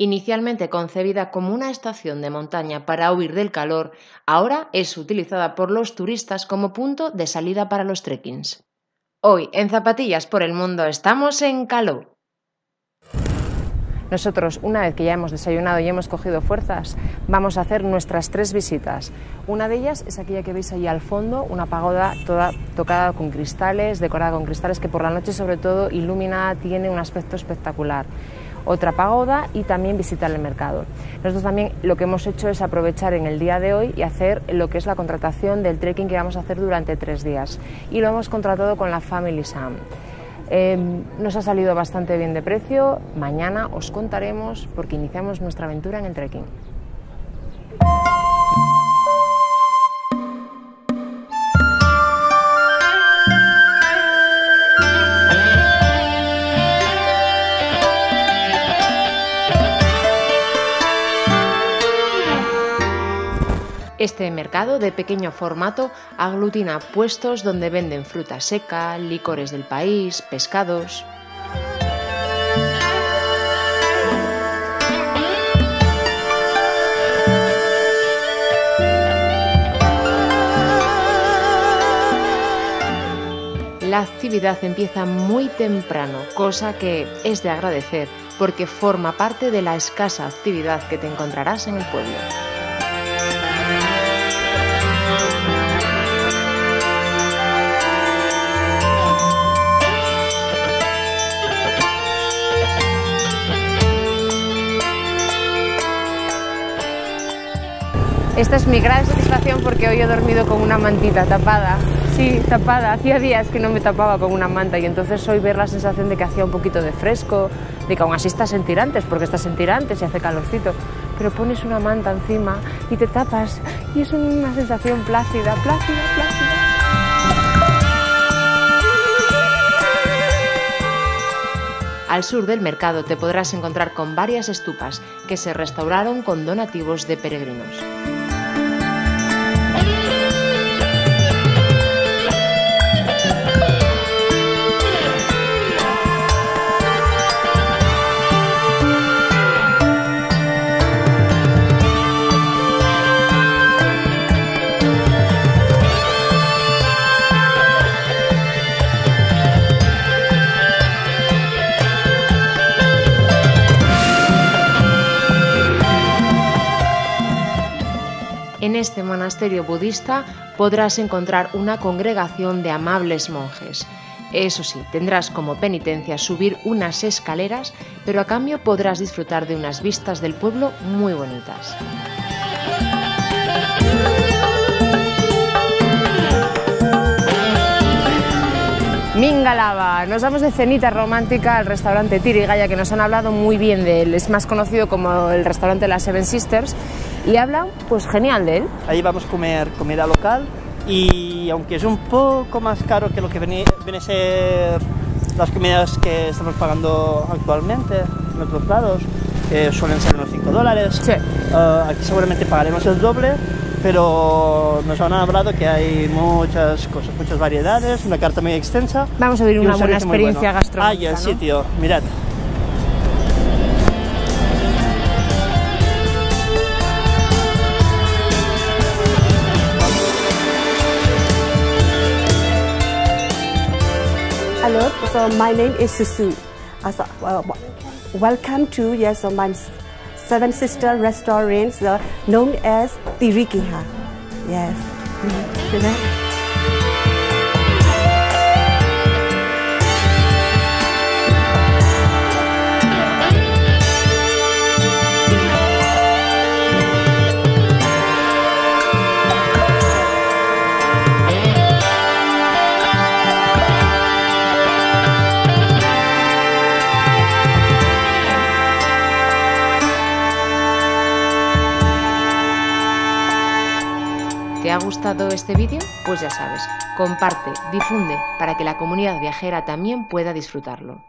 Inicialmente concebida como una estación de montaña para huir del calor, ahora es utilizada por los turistas como punto de salida para los trekkings. Hoy, en Zapatillas por el Mundo, estamos en Caló. Nosotros, una vez que ya hemos desayunado y hemos cogido fuerzas, vamos a hacer nuestras tres visitas. Una de ellas es aquella que veis ahí al fondo, una pagoda toda tocada con cristales, decorada con cristales, que por la noche sobre todo iluminada tiene un aspecto espectacular otra pagoda y también visitar el mercado. Nosotros también lo que hemos hecho es aprovechar en el día de hoy y hacer lo que es la contratación del trekking que vamos a hacer durante tres días y lo hemos contratado con la Family Sam. Em, nos ha salido bastante bien de precio. Mañana os contaremos porque iniciamos nuestra aventura en el trekking. Este mercado de pequeño formato aglutina puestos donde venden fruta seca, licores del país, pescados. La actividad empieza muy temprano, cosa que es de agradecer porque forma parte de la escasa actividad que te encontrarás en el pueblo. Esta es mi gran satisfacción porque hoy he dormido con una mantita tapada. Sí, tapada. Hacía días que no me tapaba con una manta y entonces hoy ver la sensación de que hacía un poquito de fresco, de que aún así estás en tirantes, porque estás en tirantes y hace calorcito, pero pones una manta encima y te tapas y es una sensación plácida, plácida, plácida. Al sur del mercado te podrás encontrar con varias estupas que se restauraron con donativos de peregrinos. Monasterio budista podrás encontrar una congregación de amables monjes. Eso sí, tendrás como penitencia subir unas escaleras, pero a cambio podrás disfrutar de unas vistas del pueblo muy bonitas. Mingalava, nos vamos de cenita romántica al restaurante Tirigaya, que nos han hablado muy bien de él. Es más conocido como el restaurante de las Seven Sisters y habla pues genial de él. Ahí vamos a comer comida local y aunque es un poco más caro que lo que viene, viene a ser las comidas que estamos pagando actualmente en otros lados, que suelen ser unos 5 dólares, Sí. eh, aquí seguramente pagaremos el doble, pero nos han hablado que hay muchas cosas, muchas variedades, una carta muy extensa. Vamos a vivir un una buena experiencia bueno. gastronómica, Ah, y el ¿no? sitio, mirad. Hello, so my name is Susu. Welcome to yes, so my seven sister restaurants uh, known as Tirikiha. Yes. ha gustado este vídeo? Pues ya sabes, comparte, difunde para que la comunidad viajera también pueda disfrutarlo.